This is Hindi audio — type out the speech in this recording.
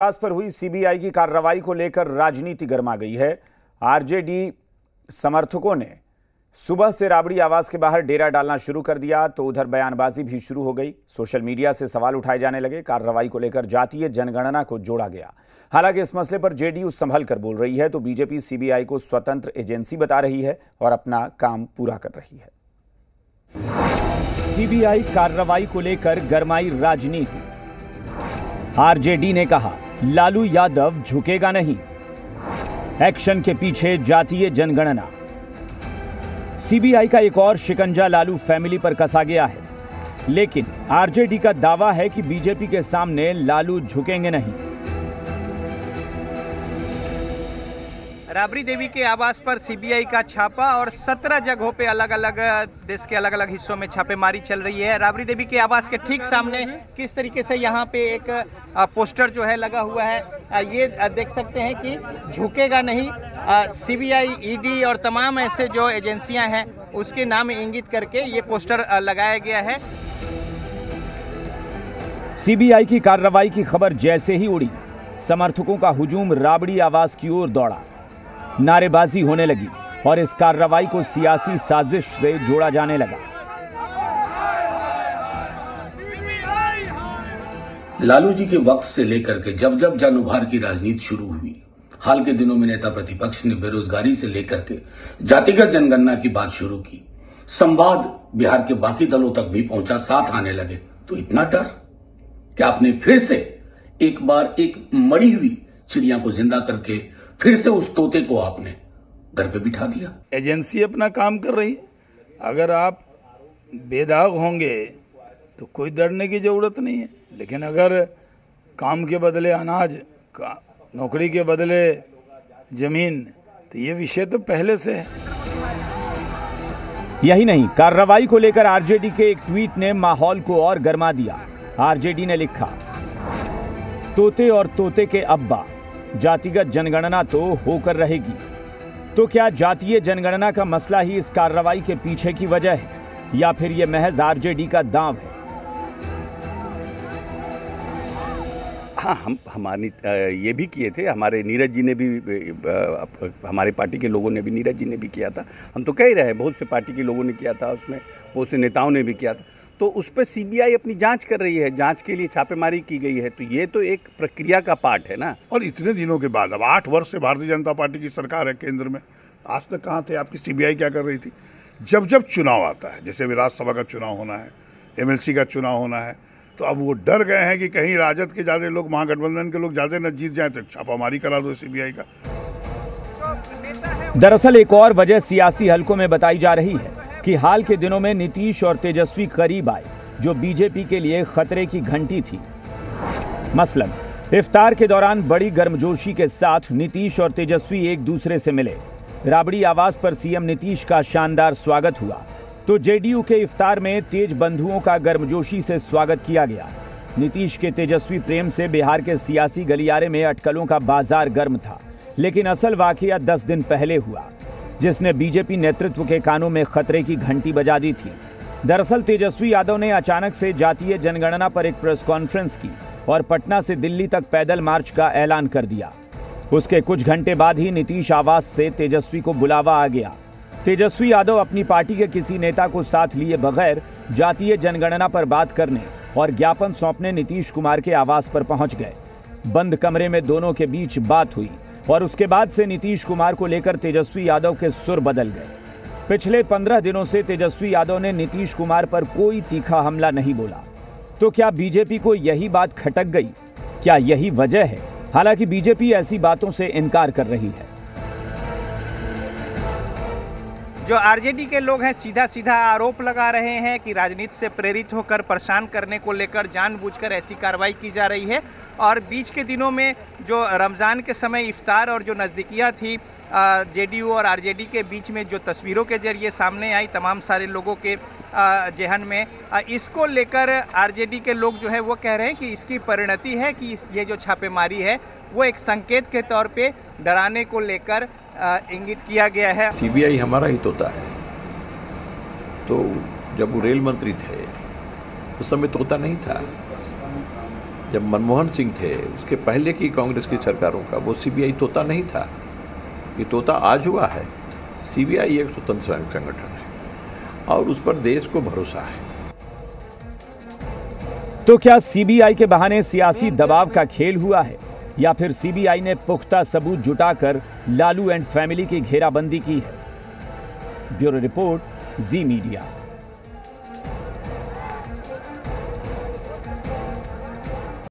विकास पर हुई सीबीआई की कार्रवाई को लेकर राजनीति गर्मा गई है। आरजेडी समर्थकों ने सुबह से राबड़ी आवास के बाहर डेरा डालना शुरू कर दिया तो उधर बयानबाजी भी शुरू हो गई। सोशल मीडिया से सवाल उठाए जाने लगे, कार्रवाई को लेकर जातीय जनगणना को जोड़ा गया। हालाँकि इस मसले पर जेडीयू संभल कर बोल रही है तो बीजेपी सीबीआई को स्वतंत्र एजेंसी बता रही है और अपना काम पूरा कर रही है। सीबीआई कार्रवाई को लेकर गरमाई राजनीति। आरजेडी ने कहा लालू यादव झुकेगा नहीं। एक्शन के पीछे जातीय जनगणना। सीबीआई का एक और शिकंजा लालू फैमिली पर कसा गया है। लेकिन आरजेडी का दावा है कि बीजेपी के सामने लालू झुकेंगे नहीं। राबड़ी देवी के आवास पर सीबीआई का छापा और 17 जगहों पे अलग अलग देश के अलग अलग हिस्सों में छापेमारी चल रही है। राबड़ी देवी के आवास के ठीक सामने किस तरीके से यहाँ पे एक पोस्टर जो है लगा हुआ है ये देख सकते हैं कि झुकेगा नहीं। सीबीआई, ईडी और तमाम ऐसे जो एजेंसियाँ हैं, उसके नाम इंगित करके ये पोस्टर लगाया गया है। सीबीआई की कार्रवाई की खबर जैसे ही उड़ी। समर्थकों का हुजूम राबड़ी आवास की ओर दौड़ा। नारेबाजी होने लगी और इस कार्रवाई को सियासी साजिश से जोड़ा जाने लगा। लालू जी के वक्त से लेकर के जब जब जन उभार की राजनीति शुरू हुई, हाल के दिनों में नेता प्रतिपक्ष ने बेरोजगारी से लेकर के जातिगत जनगणना की बात शुरू की, संवाद बिहार के बाकी दलों तक भी पहुँचा, साथ आने लगे तो इतना डर? कि आपने फिर से एक बार एक मरी हुई चिड़िया को ज़िंदा करके फिर से उस तोते को आपने घर पे बिठा दिया। एजेंसी अपना काम कर रही है। अगर आप बेदाग होंगे तो कोई डरने की ज़रूरत नहीं है। लेकिन अगर काम के बदले अनाज का नौकरी के बदले ज़मीन तो ये विषय तो पहले से है। यही नहीं कार्रवाई को लेकर आरजेडी के एक ट्वीट ने माहौल को और गर्मा दिया। आरजेडी ने लिखा तोते और तोते के अब्बा जातिगत जनगणना तो होकर रहेगी। तो क्या जातीय जनगणना का मसला ही इस कार्रवाई के पीछे की वजह है, या फिर यह महज आरजेडी का दांव है? हाँ हम, हमारी ये भी किए थे। हमारे नीरज जी ने भी हमारे पार्टी के लोगों ने भी, नीरज जी ने भी किया था। हम तो कह ही रहे हैं, बहुत से पार्टी के लोगों ने किया था, उसमें बहुत से नेताओं ने भी किया था। तो उस पर सीबीआई अपनी जाँच कर रही है, जाँच के लिए छापेमारी की गई है। तो ये तो एक प्रक्रिया का पार्ट है ना? और इतने दिनों के बाद, अब आठ वर्ष से भारतीय जनता पार्टी की सरकार है केंद्र में। आज तक कहाँ थे? आपकी सीबीआई क्या कर रही थी? जब जब चुनाव आता है, जैसे राज्यसभा का चुनाव होना है, एमएलसी का चुनाव होना है तो अब वो डर गए हैं कि कहीं राजद के ज़्यादा लोग, महागठबंधन के लोग ज़्यादा न जीत जाए तो छापामारी करा दो सीबीआई का। दरअसल एक और वजह सियासी हलकों में बताई जा रही है कि हाल के दिनों में नीतीश और तेजस्वी करीब आए, जो बीजेपी के लिए खतरे की घंटी थी। मसलन, इफ्तार के दौरान बड़ी गर्मजोशी के साथ नीतीश और तेजस्वी एक दूसरे से मिले। राबड़ी आवास पर सीएम नीतीश का शानदार स्वागत हुआ। तो जेडीयू के इफ्तार में तेज बंधुओं का गर्मजोशी से स्वागत किया गया। नीतीश के तेजस्वी प्रेम से बिहार के सियासी गलियारे में अटकलों का बाज़ार गर्म था, लेकिन असल वाकया दस दिन पहले हुआ, जिसने बीजेपी नेतृत्व के कानों में खतरे की घंटी बजा दी थी। दरअसल तेजस्वी यादव ने अचानक से जातीय जनगणना पर एक प्रेस कॉन्फ्रेंस की और पटना से दिल्ली तक पैदल मार्च का ऐलान कर दिया। उसके कुछ घंटे बाद ही नीतीश आवास से तेजस्वी को बुलावा आ गया। तेजस्वी यादव अपनी पार्टी के किसी नेता को साथ लिए बगैर जातीय जनगणना पर बात करने और ज्ञापन सौंपने नीतीश कुमार के आवास पर पहुँच गए। बंद कमरे में दोनों के बीच बात हुई और उसके बाद से नीतीश कुमार को लेकर तेजस्वी यादव के सुर बदल गए। पिछले पंद्रह दिनों से तेजस्वी यादव ने नीतीश कुमार पर कोई तीखा हमला नहीं बोला। तो क्या बीजेपी को यही बात खटक गई? क्या यही वजह है? हालाँकि बीजेपी ऐसी बातों से इनकार कर रही है। जो आरजेडी के लोग हैं सीधा सीधा आरोप लगा रहे हैं कि राजनीति से प्रेरित होकर, परेशान करने को लेकर, जानबूझकर ऐसी कार्रवाई की जा रही है। और बीच के दिनों में जो रमज़ान के समय इफ्तार और जो नज़दीकियाँ थी जेडीयू और आरजेडी के बीच में जो तस्वीरों के ज़रिए सामने आई तमाम सारे लोगों के जहन में इसको लेकर आरजेडी के लोग जो है, वो कह रहे हैं कि इसकी परिणति है कि ये जो छापेमारी है, वो एक संकेत के तौर पे डराने को लेकर इंगित किया गया है। सीबीआई हमारा ही तोता है। तो जब वो रेल मंत्री थे उस समय तोता नहीं था। जब मनमोहन सिंह थे उसके पहले की कांग्रेस की सरकारों का वो सीबीआई तोता नहीं था। ये तोता आज हुआ है। सीबीआई एक स्वतंत्र संगठन है और उस पर देश को भरोसा है। तो क्या सीबीआई के बहाने सियासी दबाव का खेल हुआ है? या फिर सीबीआई ने पुख्ता सबूत जुटाकर लालू एंड फैमिली की घेराबंदी की है। Bureau report, Zee Media.